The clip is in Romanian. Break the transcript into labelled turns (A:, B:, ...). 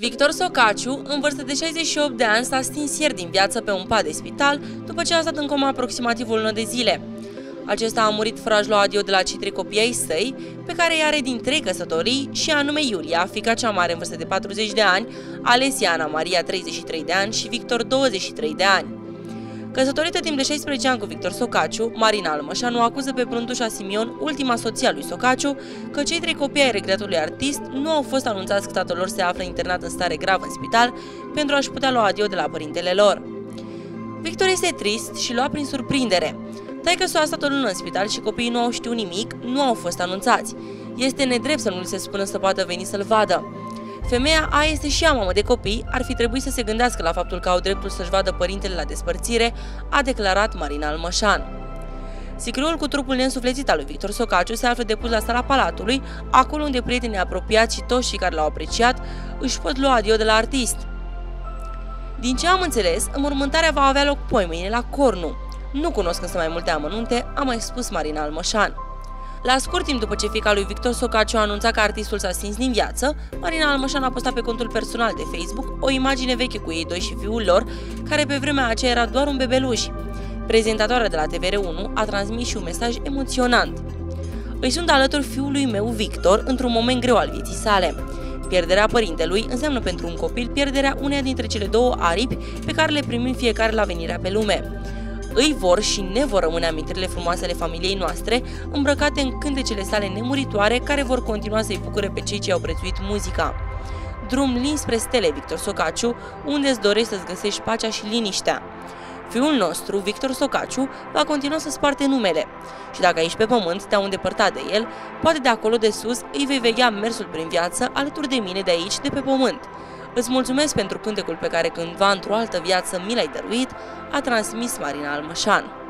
A: Victor Socaciu, în vârstă de 68 de ani, s-a stins ieri din viață pe un pat de spital după ce a stat în coma aproximativ o lună de zile. Acesta a murit fără a-și lua adio de la cei copii ai săi, pe care i are din trei căsătorii, și anume Iulia, fica cea mare în vârstă de 40 de ani, Alesiana Maria 33 de ani și Victor 23 de ani. Căsătorită timp de 16 ani cu Victor Socaciu, Marina Almășanu acuză pe Brântușa Simion, ultima soție a lui Socaciu, că cei trei copii ai regretului artist nu au fost anunțați că tatăl lor se află internat în stare gravă în spital pentru a-și putea lua adio de la părintele lor. Victor este trist și lua prin surprindere. Taică s-a stat o lună în spital și copiii nu au știut nimic, nu au fost anunțați. Este nedrept să nu li se spună să poată veni să-l vadă. Femeia a este și ea mamă de copii, ar fi trebuit să se gândească la faptul că au dreptul să-și vadă părintele la despărțire, a declarat Marina Almășan. Sicriul cu trupul neînsuflețit al lui Victor Socaciu se află depus la sala Palatului, acolo unde prietenii apropiați și toți cei care l-au apreciat își pot lua adio de la artist. Din ce am înțeles, înmormântarea va avea loc poi mâine la Cornu. Nu cunosc însă mai multe amănunte, a mai spus Marina Almășan. La scurt timp după ce fica lui Victor Socaciu a anunțat că artistul s-a stins din viață, Marina Almășan a postat pe contul personal de Facebook o imagine veche cu ei doi și fiul lor, care pe vremea aceea era doar un bebeluș. Prezentatoarea de la TVR1 a transmis și un mesaj emoționant. Îi sunt alături fiului meu Victor într-un moment greu al vieții sale. Pierderea părintelui înseamnă pentru un copil pierderea uneia dintre cele două aripi pe care le primim fiecare la venirea pe lume îi vor și ne vor rămâne amintirile frumoase ale familiei noastre, îmbrăcate în cântecele sale nemuritoare, care vor continua să-i bucure pe cei ce au prețuit muzica. Drum lin spre stele, Victor Socaciu, unde îți dorești să-ți găsești pacea și liniștea. Fiul nostru, Victor Socaciu, va continua să sparte numele. Și dacă aici pe pământ te-au îndepărtat de el, poate de acolo de sus îi vei vegea mersul prin viață alături de mine de aici, de pe pământ. Îți mulțumesc pentru cântecul pe care cândva într-o altă viață mi l-ai dăruit, a transmis Marina Almășan.